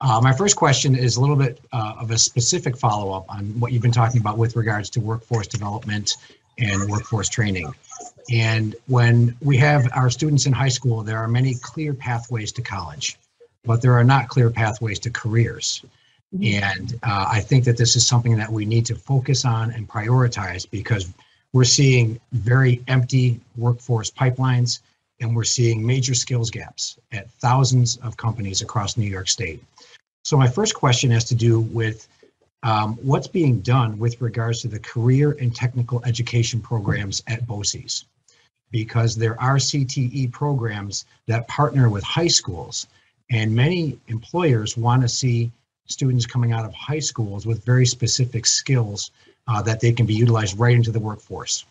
Uh, my first question is a little bit uh, of a specific follow-up on what you've been talking about with regards to workforce development and workforce training. And when we have our students in high school, there are many clear pathways to college, but there are not clear pathways to careers. And uh, I think that this is something that we need to focus on and prioritize because we're seeing very empty workforce pipelines and we're seeing major skills gaps at thousands of companies across New York State. So my first question has to do with um, what's being done with regards to the career and technical education programs at BOCES. Because there are CTE programs that partner with high schools and many employers want to see students coming out of high schools with very specific skills uh, that they can be utilized right into the workforce.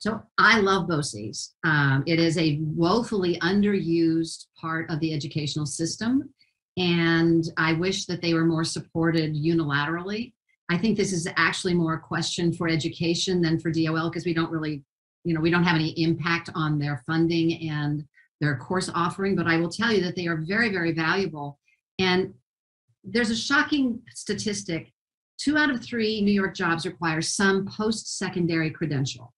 So I love BOCES. Um, it is a woefully underused part of the educational system. And I wish that they were more supported unilaterally. I think this is actually more a question for education than for DOL because we don't really, you know, we don't have any impact on their funding and their course offering. But I will tell you that they are very, very valuable. And there's a shocking statistic two out of three New York jobs require some post secondary credential.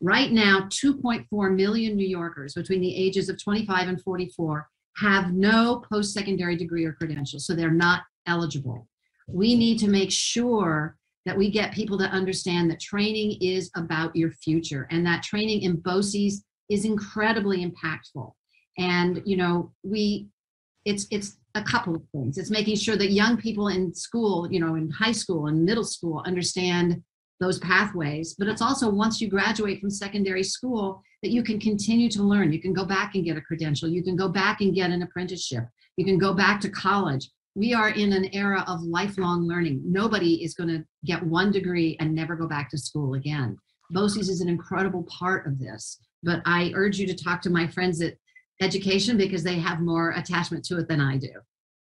Right now, 2.4 million New Yorkers between the ages of 25 and 44 have no post secondary degree or credential, so they're not eligible. We need to make sure that we get people to understand that training is about your future and that training in BOCES is incredibly impactful. And, you know, we, it's, it's a couple of things. It's making sure that young people in school, you know, in high school and middle school understand those pathways. But it's also once you graduate from secondary school that you can continue to learn. You can go back and get a credential. You can go back and get an apprenticeship. You can go back to college. We are in an era of lifelong learning. Nobody is going to get one degree and never go back to school again. BOCES is an incredible part of this. But I urge you to talk to my friends at education because they have more attachment to it than I do.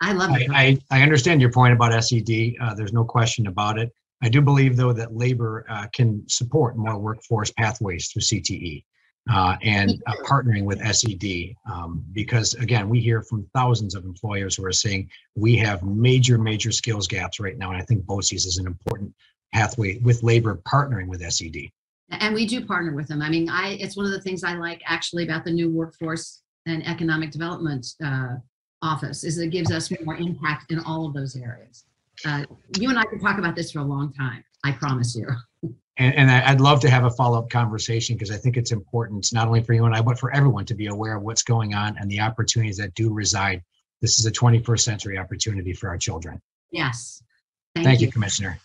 I love I, it. I, I understand your point about SED. Uh, there's no question about it. I do believe, though, that labor uh, can support more workforce pathways through CTE uh, and uh, partnering with SED. Um, because, again, we hear from thousands of employers who are saying we have major, major skills gaps right now. And I think BOCES is an important pathway with labor partnering with SED. and we do partner with them. I mean, I it's one of the things I like actually about the new workforce and economic development uh, office is it gives us more impact in all of those areas. Uh, you and I could talk about this for a long time. I promise you. And, and I'd love to have a follow-up conversation because I think it's important, not only for you and I, but for everyone to be aware of what's going on and the opportunities that do reside. This is a 21st century opportunity for our children. Yes. Thank you, Commissioner.